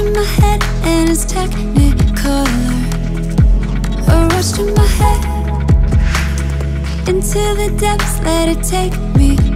rush in my head and it's technicolor. A rush to my head into the depths. Let it take me